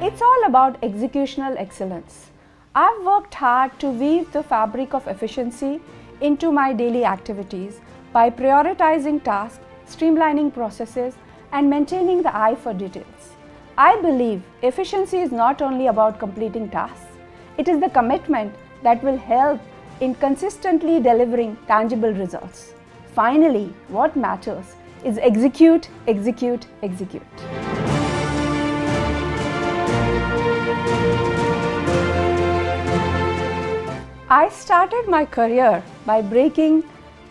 It's all about executional excellence. I've worked hard to weave the fabric of efficiency into my daily activities by prioritizing tasks, streamlining processes, and maintaining the eye for details. I believe efficiency is not only about completing tasks, it is the commitment that will help in consistently delivering tangible results. Finally, what matters is execute, execute, execute. I started my career by breaking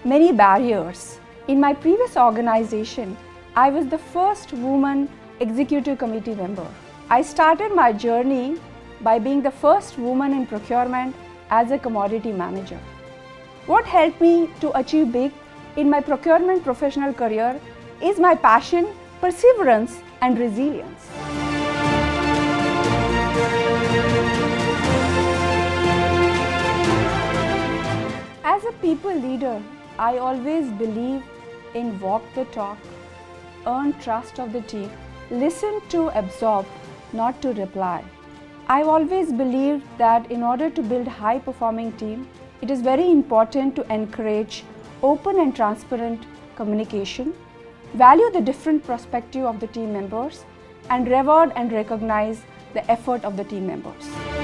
many barriers. In my previous organization, I was the first woman executive committee member. I started my journey by being the first woman in procurement as a commodity manager. What helped me to achieve big in my procurement professional career is my passion, perseverance, and resilience. As a people leader, I always believe in walk the talk, earn trust of the team, listen to absorb, not to reply. I've always believed that in order to build a high performing team, it is very important to encourage open and transparent communication, value the different perspective of the team members, and reward and recognize the effort of the team members.